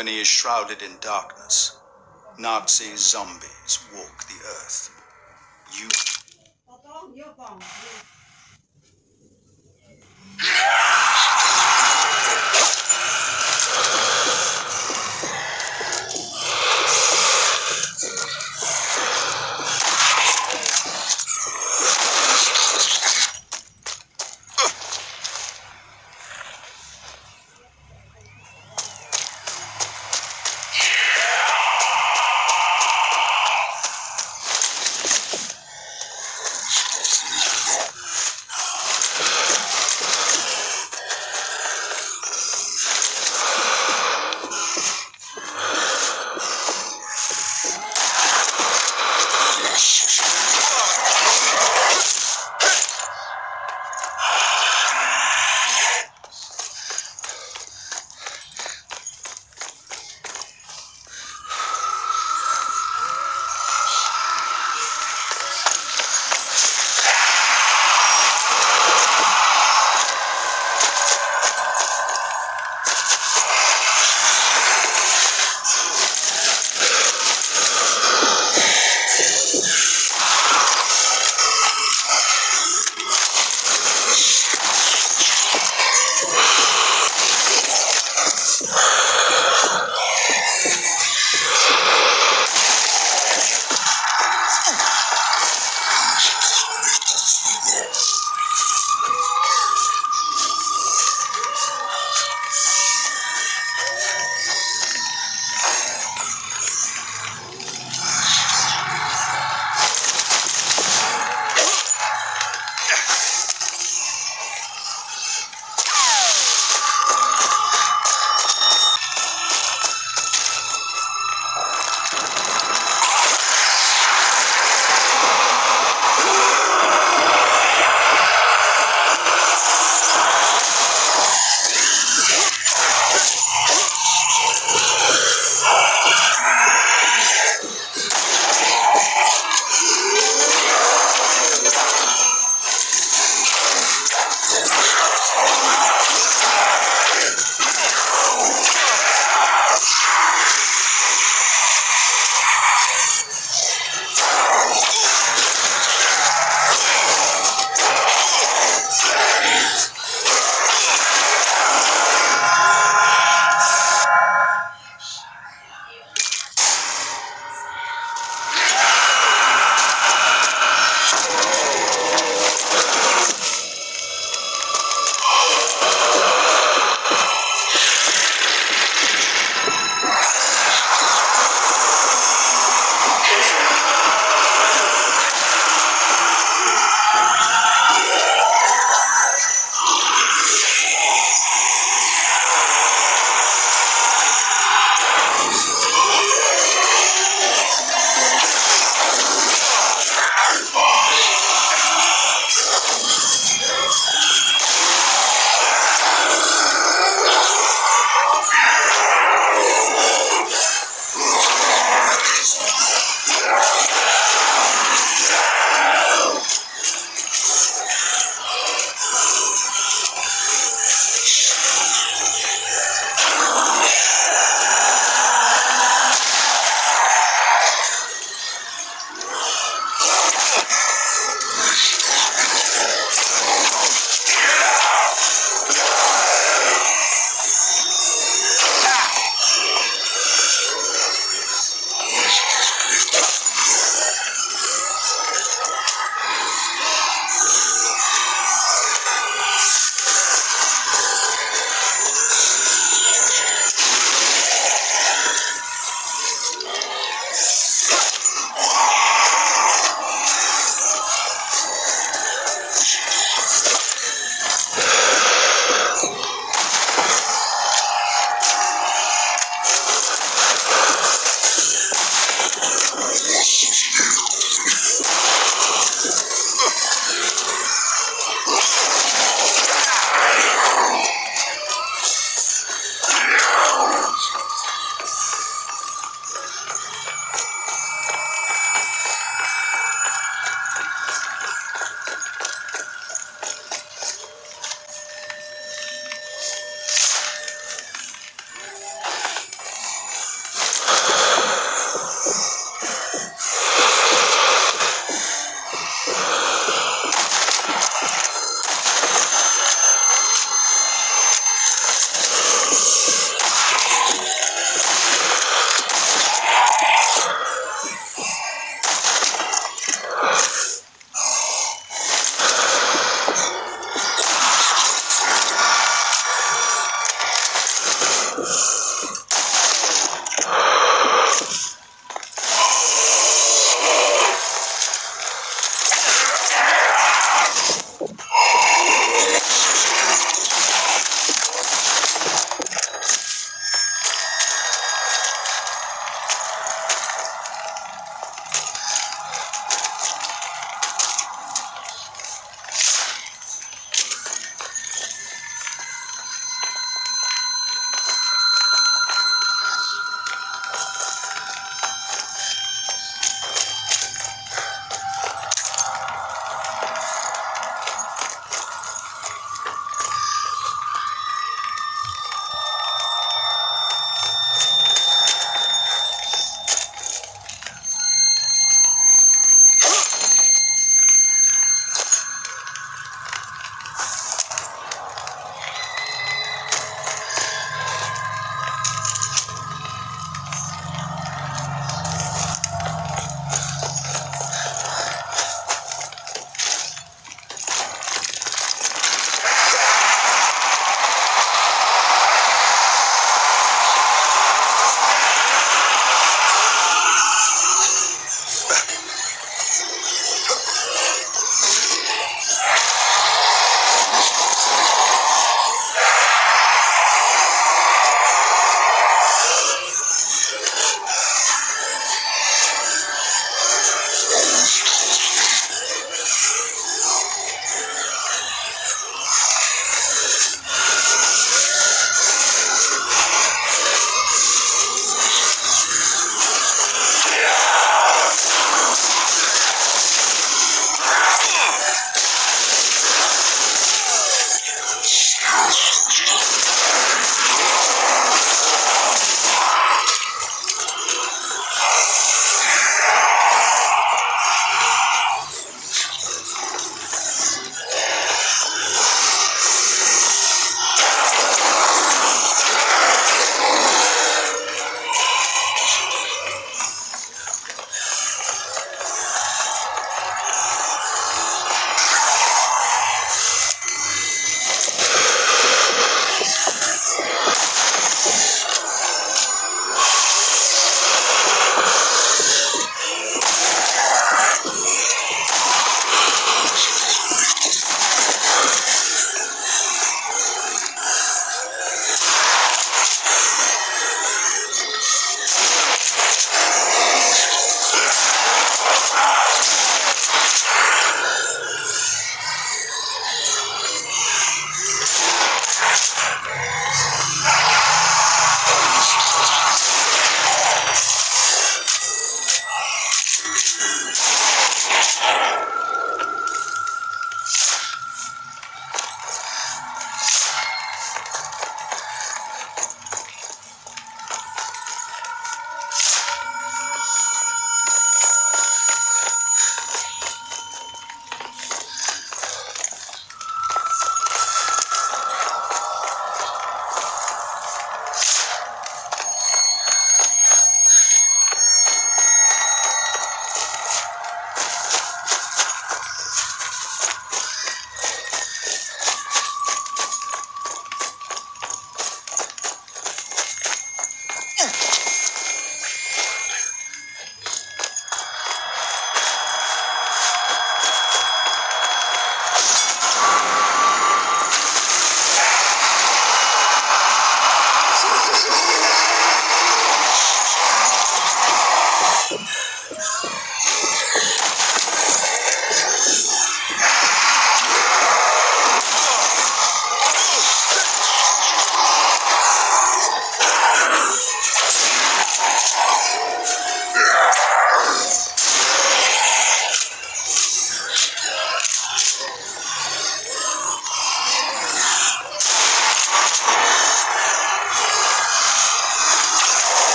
Germany is shrouded in darkness. Nazi zombies walk the earth. You.